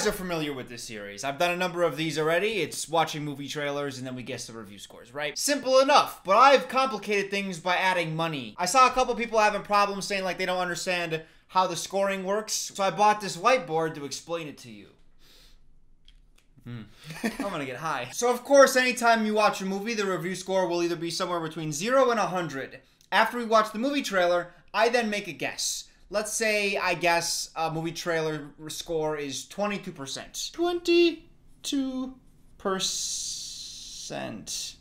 guys are familiar with this series. I've done a number of these already. It's watching movie trailers and then we guess the review scores, right? Simple enough, but I've complicated things by adding money. I saw a couple people having problems saying like they don't understand how the scoring works, so I bought this whiteboard to explain it to you. Mm. I'm gonna get high. So of course, anytime you watch a movie, the review score will either be somewhere between 0 and 100. After we watch the movie trailer, I then make a guess. Let's say I guess a movie trailer score is 22%. 22%.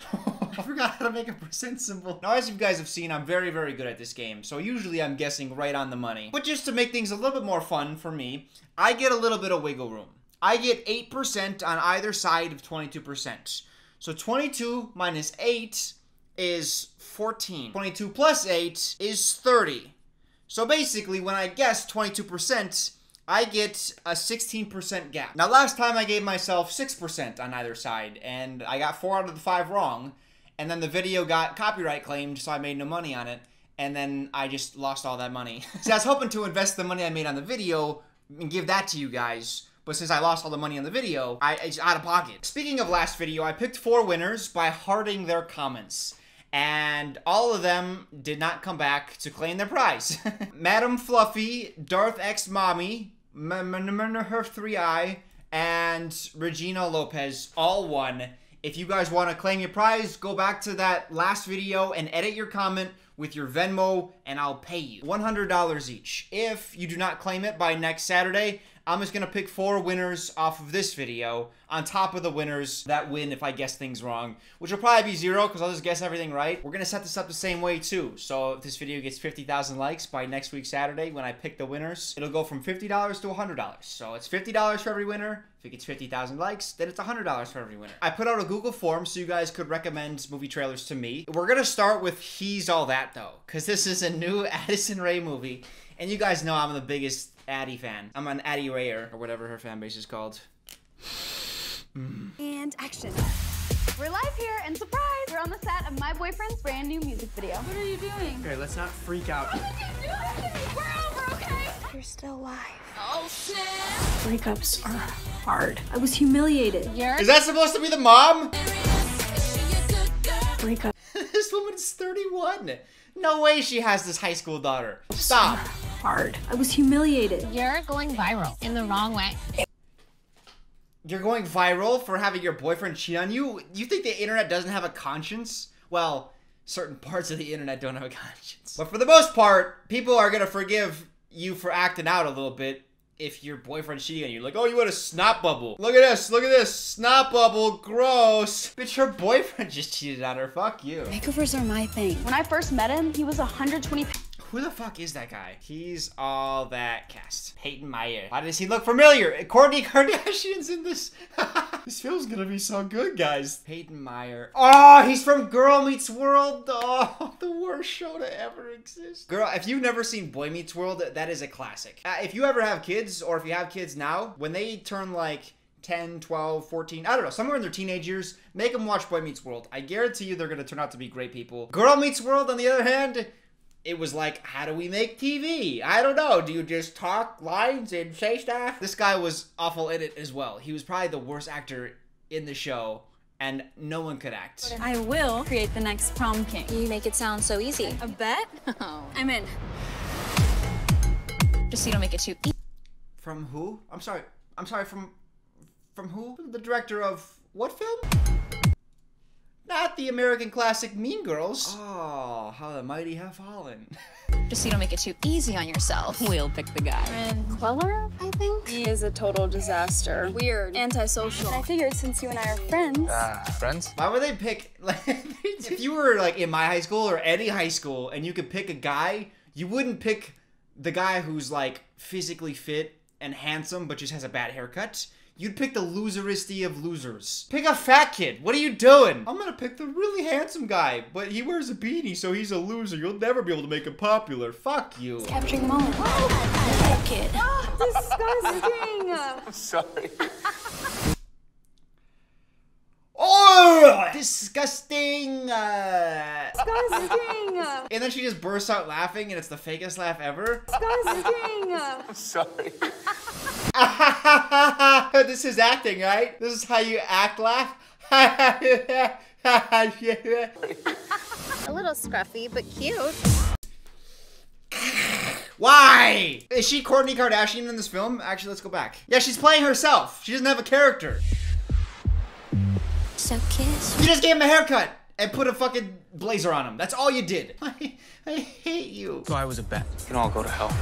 I forgot how to make a percent symbol. Now, as you guys have seen, I'm very, very good at this game, so usually I'm guessing right on the money. But just to make things a little bit more fun for me, I get a little bit of wiggle room. I get 8% on either side of 22%. So 22 minus 8 is 14. 22 plus 8 is 30. So basically, when I guess 22%, I get a 16% gap. Now, last time I gave myself 6% on either side, and I got 4 out of the 5 wrong, and then the video got copyright claimed, so I made no money on it, and then I just lost all that money. See, I was hoping to invest the money I made on the video and give that to you guys, but since I lost all the money on the video, I, it's out of pocket. Speaking of last video, I picked four winners by hearting their comments and all of them did not come back to claim their prize. Madam Fluffy, Darth X Mommy, her 3i, and Regina Lopez all won. If you guys want to claim your prize, go back to that last video and edit your comment with your Venmo, and I'll pay you $100 each. If you do not claim it by next Saturday, I'm just gonna pick four winners off of this video on top of the winners that win if I guess things wrong, which will probably be zero because I'll just guess everything right. We're gonna set this up the same way too. So if this video gets 50,000 likes by next week Saturday when I pick the winners, it'll go from $50 to $100. So it's $50 for every winner. If it gets 50,000 likes, then it's $100 for every winner. I put out a Google form so you guys could recommend movie trailers to me. We're gonna start with He's All That though, because this is a new Addison Rae movie. And you guys know I'm the biggest Addie fan. I'm an Addie Rayer, or whatever her fan base is called. Mm. And action. We're live here, and surprise, we're on the set of my boyfriend's brand new music video. What are you doing? Okay, let's not freak out. What did you do? We're over, okay? You're still alive. Oh, shit. Breakups are hard. I was humiliated. You're Is that supposed to be the mom? Breakup. this woman's 31. No way she has this high school daughter. Stop. Hard. I was humiliated. You're going viral in the wrong way. You're going viral for having your boyfriend cheat on you? You think the internet doesn't have a conscience? Well, certain parts of the internet don't have a conscience. But for the most part, people are gonna forgive you for acting out a little bit if your boyfriend's cheating on you. Like, oh, you had a snot bubble. Look at this. Look at this. Snot bubble. Gross. Bitch, her boyfriend just cheated on her. Fuck you. Makeovers are my thing. When I first met him, he was 120 Who the fuck is that guy? He's all that cast. Peyton Meyer. Why does he look familiar? Kourtney Kardashian's in this. this film's gonna be so good, guys. Peyton Meyer. Oh, he's from Girl Meets World. Oh, the worst show to ever exist. Girl, if you've never seen Boy Meets World, that is a classic. Uh, if you ever have kids, or if you have kids now, when they turn like 10, 12, 14, I don't know, somewhere in their teenage years, make them watch Boy Meets World. I guarantee you they're gonna turn out to be great people. Girl Meets World, on the other hand, it was like, how do we make TV? I don't know. Do you just talk lines and say stuff? This guy was awful in it as well. He was probably the worst actor in the show, and no one could act. I will create the next prom king. You make it sound so easy. A bet? Oh. I'm in. Just so you don't make it too easy. From who? I'm sorry. I'm sorry. From from who? The director of what film? Not the American classic Mean Girls. Oh, how the mighty have fallen. Just so you don't make it too easy on yourself. We'll pick the guy. And Kweller, I think? He is a total disaster. Weird. Antisocial. I figured since you and I are friends. Ah, friends? Why would they pick like if you were like in my high school or any high school and you could pick a guy, you wouldn't pick the guy who's like physically fit and handsome but just has a bad haircut. You'd pick the loseristy of losers. Pick a fat kid. What are you doing? I'm gonna pick the really handsome guy, but he wears a beanie, so he's a loser. You'll never be able to make him popular. Fuck you. Capturing the moment. Oh, fat kid. disgusting. I'm sorry. Oh, disgusting. Uh... disgusting. And then she just bursts out laughing, and it's the fakest laugh ever. disgusting. I'm sorry. this is acting, right? This is how you act laugh? A little scruffy, but cute. Why? Is she Kourtney Kardashian in this film? Actually, let's go back. Yeah, she's playing herself. She doesn't have a character. So kiss. You just gave him a haircut and put a fucking blazer on him. That's all you did. I, I hate you. So I was a bet. You can all go to hell.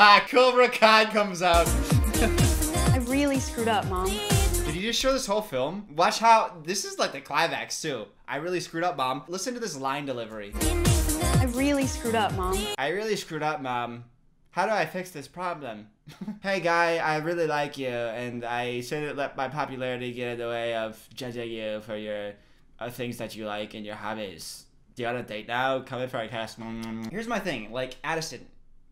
Cobra Kai comes out. I really screwed up, Mom. Did you just show this whole film? Watch how this is like the climax too. I really screwed up, mom. Listen to this line delivery. I really screwed up, Mom. I really screwed up, mom. How do I fix this problem? hey guy, I really like you, and I shouldn't let my popularity get in the way of judging you for your uh, things that you like and your hobbies. Do you want a date now? Come in for a cast. Mom? Here's my thing, like Addison,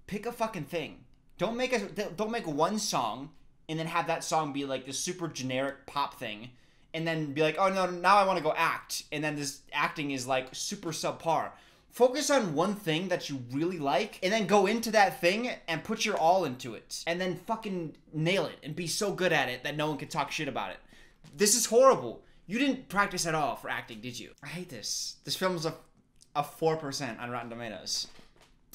pick a fucking thing. Don't make a don't make one song and then have that song be like this super generic pop thing, and then be like, oh no, now I want to go act, and then this acting is like super subpar. Focus on one thing that you really like, and then go into that thing and put your all into it, and then fucking nail it and be so good at it that no one can talk shit about it. This is horrible. You didn't practice at all for acting, did you? I hate this. This film is a a four percent on Rotten Tomatoes.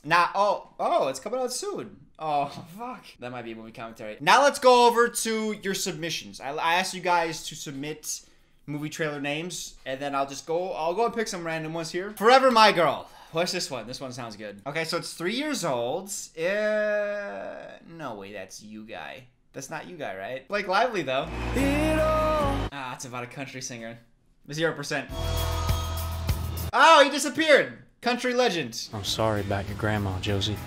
Now, oh, oh, it's coming out soon. Oh, fuck. That might be a movie commentary. Now let's go over to your submissions. I, I asked you guys to submit movie trailer names, and then I'll just go, I'll go and pick some random ones here. Forever My Girl. What's this one? This one sounds good. Okay, so it's three years old. Uh, no way, that's you guy. That's not you guy, right? Blake Lively, though. Ah, it's about a country singer. Zero percent. Oh, he disappeared. Country legend. I'm sorry about your grandma, Josie.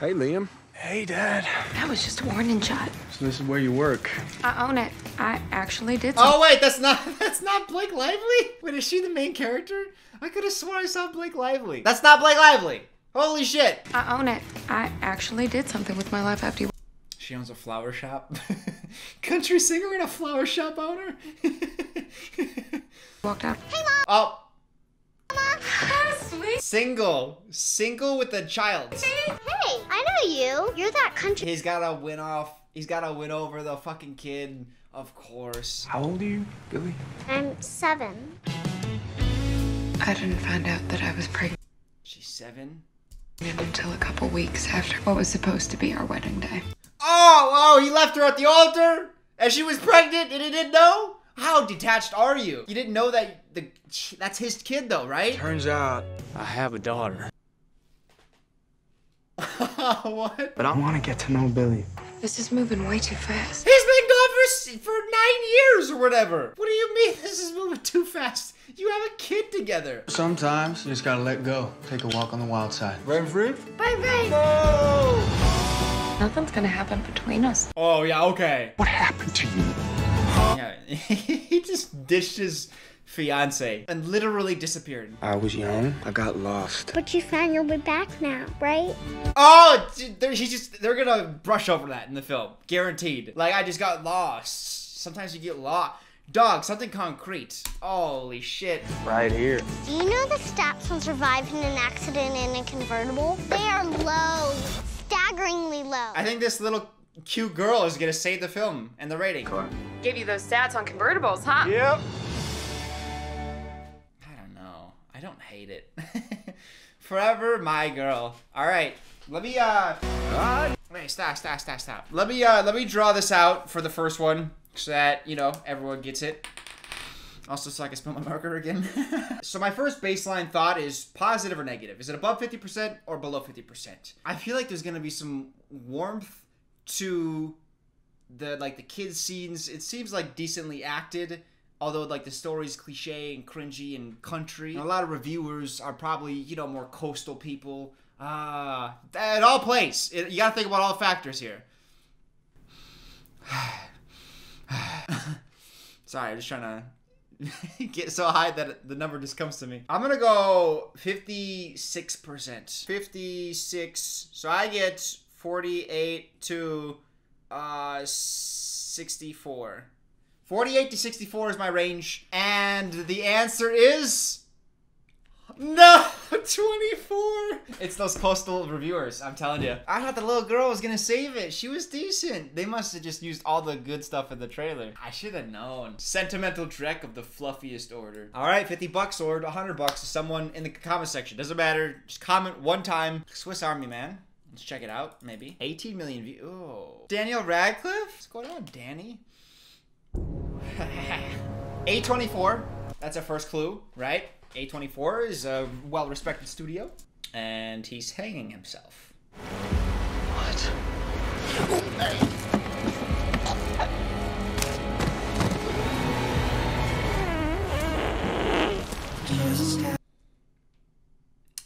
Hey, Liam. Hey, Dad. That was just a warning shot. So this is where you work. I own it. I actually did something. Oh wait, that's not that's not Blake Lively. Wait, is she the main character? I could have sworn I saw Blake Lively. That's not Blake Lively. Holy shit. I own it. I actually did something with my life after you She owns a flower shop. Country singer and a flower shop owner. walked out. Hey, mom. Oh, sweet. Single, single with a child. Hey, I know you. You're that country. He's gotta win off. He's gotta win over the fucking kid, of course. How old are you, Billy? I'm seven. I didn't find out that I was pregnant She's seven. until a couple weeks after what was supposed to be our wedding day. Oh, oh, he left her at the altar, and she was pregnant, and he didn't know. How detached are you? You didn't know that the that's his kid, though, right? Turns out. I have a daughter. what? But I want to get to know Billy. This is moving way too fast. He's been gone for for nine years or whatever. What do you mean this is moving too fast? You have a kid together. Sometimes you just gotta let go. Take a walk on the wild side. Right, Fred? Bye bye. Nothing's gonna happen between us. Oh yeah, okay. What happened to you? Yeah, he just dished his fiance and literally disappeared. I was young. I got lost. But you found your way back now, right? Oh, d- they're, he just they're gonna brush over that in the film, guaranteed. Like I just got lost. Sometimes you get lost. Dog, something concrete. Holy shit. Right here. Do you know the stats on surviving an accident in a convertible? They are low. Staggeringly low. I think this little cute girl is gonna save the film and the rating. Give you those stats on convertibles, huh? Yep. I don't know. I don't hate it. Forever my girl. All right. Let me uh Wait, stop, stop, stop, stop. Let me uh let me draw this out for the first one so that, you know, everyone gets it. Also so I can spell my marker again. so my first baseline thought is positive or negative. Is it above 50% or below 50%? I feel like there's going to be some warmth to the like the kids scenes. It seems like decently acted although like the story's cliche and cringy and country. And a lot of reviewers are probably you know more coastal people. Uh it all plays it, you gotta think about all the factors here. Sorry i'm just trying to get so high that the number just comes to me. I'm gonna go 56% 56 so i get 48 to uh 64 48 to 64 is my range. And the answer is No, 24. It's those coastal reviewers, I'm telling you. I thought the little girl was gonna save it. She was decent. They must have just used all the good stuff in the trailer. I should have known. Sentimental Drek of the fluffiest order. All right, 50 bucks or 100 bucks to someone in the comment section. Doesn't matter. Just comment one time. Swiss Army Man. Let's check it out, maybe. 18 million views. Oh. Daniel Radcliffe? What's going on, Danny? A24. That's our first clue, right? A24 is a well respected studio, and he's hanging himself. What?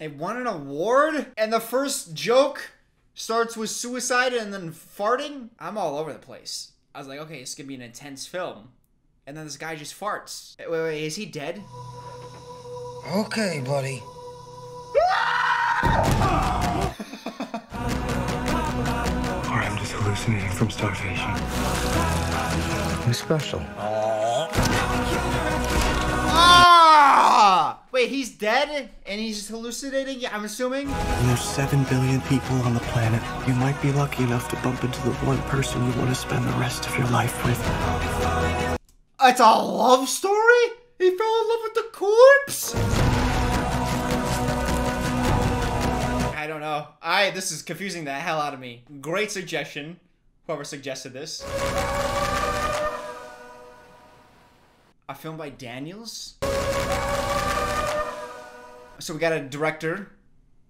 It won an award, and the first joke starts with suicide and then farting. I'm all over the place. I was like, okay, it's gonna be an intense film. And then this guy just farts. Wait, wait, wait is he dead? Okay, buddy. Or I'm just hallucinating from starvation. Who's special? Ah! Wait, he's dead and he's just hallucinating? I'm assuming? And there's 7 billion people on the planet. You might be lucky enough to bump into the one person you want to spend the rest of your life with. It's a love story? He fell in love with the corpse? I don't know. I this is confusing the hell out of me. Great suggestion. Whoever suggested this. A film by Daniels? So we got a director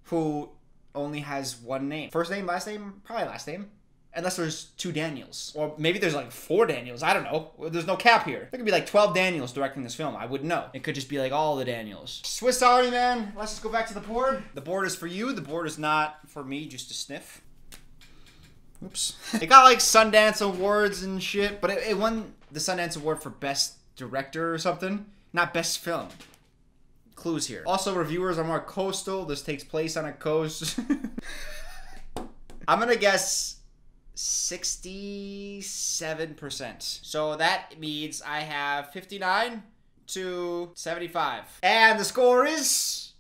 who only has one name. First name, last name, probably last name. Unless there's two Daniels. Or maybe there's like four Daniels. I don't know. There's no cap here. There could be like 12 Daniels directing this film. I wouldn't know. It could just be like all the Daniels. Swiss Army Man. Let's just go back to the board. The board is for you. The board is not for me just to sniff. Oops. it got like Sundance Awards and shit, but it, it won the Sundance Award for Best Director or something. Not Best Film. Clues here. Also, reviewers are more coastal. This takes place on a coast. I'm gonna guess 67%. So that means I have 59 to 75. And the score is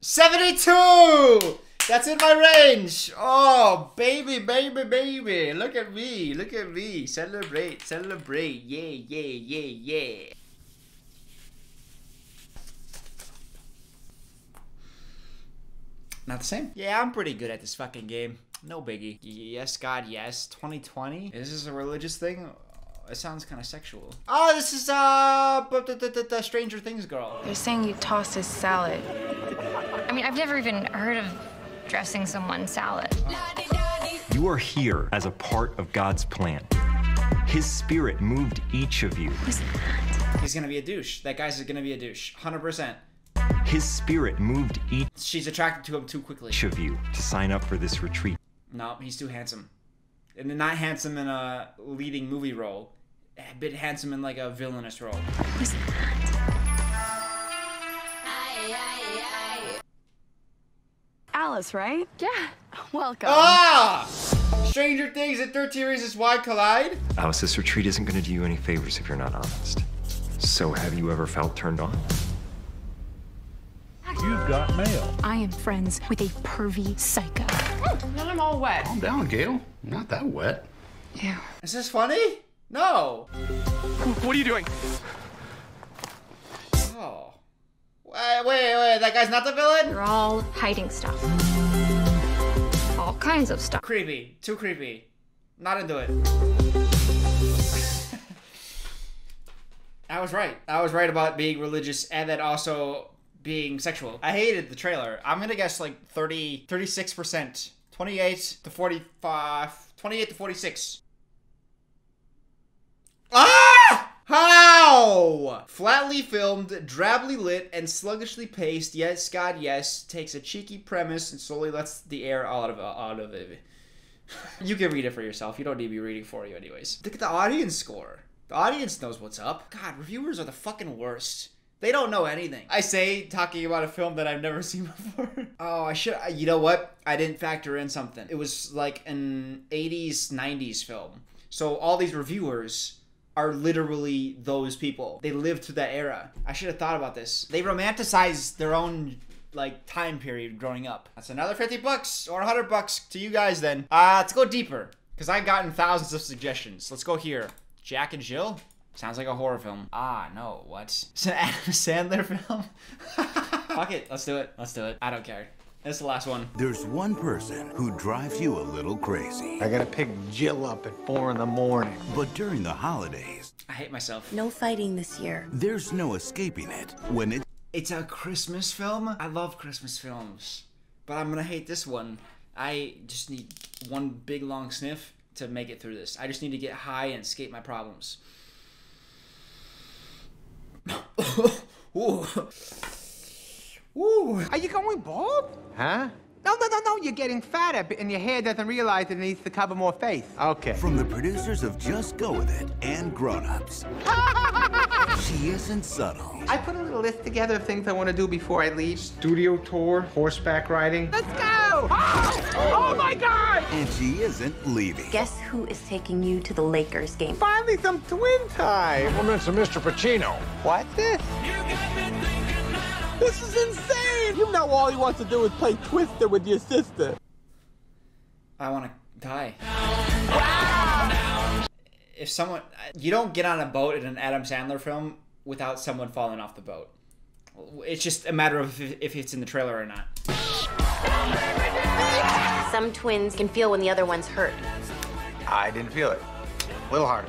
72! That's in my range. Oh, baby, baby, baby. Look at me. Look at me. Celebrate, celebrate. Yeah, yeah, yeah, yeah. Not the same? Yeah, I'm pretty good at this fucking game. No biggie. Yes, God, yes. 2020? Is this a religious thing? It sounds kind of sexual. Oh, this is, uh, the, the, the, the Stranger Things girl. They're saying you tossed his salad. I mean, I've never even heard of dressing someone's salad. You are here as a part of God's plan. His spirit moved each of you. He's gonna be a douche. That guy's gonna be a douche. 100%. His spirit moved each She's attracted to him too quickly. Each of you to sign up for this retreat. No, he's too handsome. And not handsome in a leading movie role. A bit handsome in like a villainous role. Who's that? Alice, right? Yeah. Welcome. Ah! Stranger Things and 13 Reasons Why collide? Alice, this retreat isn't going to do you any favors if you're not honest. So, have you ever felt turned on? You've got mail. I am friends with a pervy psycho. Oh, now I'm all wet. Calm down, Gail. Not that wet. Yeah. Is this funny? No. What are you doing? Oh. Wait, wait, wait. That guy's not the villain? They're all hiding stuff. All kinds of stuff. Creepy. Too creepy. Not into it. I was right. I was right about being religious and then also being sexual. I hated the trailer. I'm gonna guess like 30, 36%. 28 to 45. 28 to 46. Ah! How? Flatly filmed, drably lit, and sluggishly paced, yes, God, yes, takes a cheeky premise and slowly lets the air out of, out of it. you can read it for yourself. You don't need me reading for you, anyways. Look at the audience score. The audience knows what's up. God, reviewers are the fucking worst. They don't know anything. I say talking about a film that I've never seen before. oh, I should. You know what? I didn't factor in something. It was like an 80s, 90s film. So all these reviewers are literally those people. They lived through that era. I should have thought about this. They romanticize their own like time period growing up. That's another 50 bucks or 100 bucks to you guys then. Uh, let's go deeper because I've gotten thousands of suggestions. Let's go here. Jack and Jill? Sounds like a horror film. Ah, no, what? It's an Adam Sandler film? Fuck it, let's do it. Let's do it. I don't care. This is the last one. There's one person who drives you a little crazy. I gotta pick Jill up at four in the morning. But during the holidays, I hate myself. No fighting this year. there's no escaping it when it It's a Christmas film. I love Christmas films, but I'm gonna hate this one. I just need one big long sniff to make it through this. I just need to get high and escape my problems. Ooh. Ooh. Are you going bald? Huh? No, no, no, no. You're getting fatter, and your hair doesn't realize it needs to cover more face. Okay. from the producers of Just Go With It and Grown Ups. she isn't subtle. I put a little list together of things I want to do before I leave. Studio tour, horseback riding. Let's go! Oh, oh my God! And she isn't leaving. Guess who is taking you to the Lakers game? Finally, some twin time. Well, Mr. Mr. Pacino. What's this? This is insane! You know all he wants to do is play Twister with your sister. I want to die. If someone, you don't get on a boat in an Adam Sandler film without someone falling off the boat. It's just a matter of if, if it's in the trailer or not. Some twins can feel when the other one's hurt. I didn't feel it. A little harder.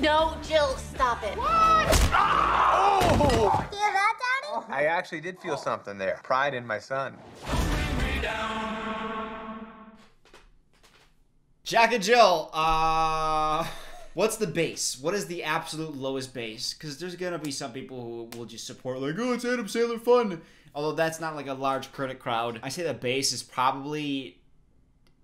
No, Jill, stop it. What? Oh! Hear that, Daddy? I actually did feel something there. Pride in my son. Jack and Jill, uh, what's the base? What is the absolute lowest base? Because there's gonna be some people who will just support like, oh, it's Adam Sandler fun. Although that's not like a large critic crowd. I say the base is probably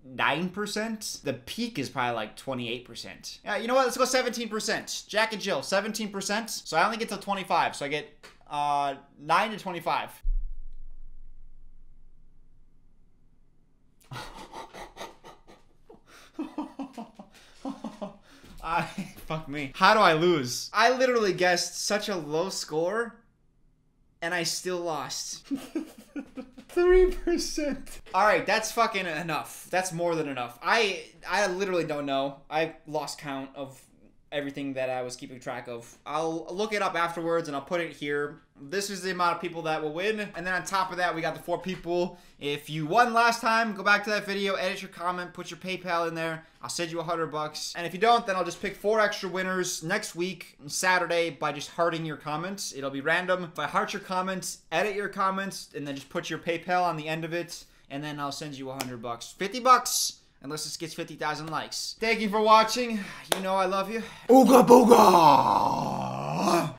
nine percent. The peak is probably like twenty-eight percent. Yeah, you know what? Let's go seventeen percent. Jack and Jill, seventeen percent. So I only get to twenty-five. So I get uh nine to twenty-five. I fuck me. How do I lose? I literally guessed such a low score and I still lost. 3%. All right, that's fucking enough. That's more than enough. I I literally don't know. I lost count of everything that I was keeping track of. I'll look it up afterwards and I'll put it here. This is the amount of people that will win. And then on top of that, we got the four people. If you won last time, go back to that video, edit your comment, put your PayPal in there. I'll send you a hundred bucks. And if you don't, then I'll just pick four extra winners next week, Saturday, by just hearting your comments. It'll be random. If I heart your comments, edit your comments, and then just put your PayPal on the end of it, and then I'll send you a hundred bucks. 50 bucks unless this gets 50,000 likes. Thank you for watching. You know I love you. Ooga booga!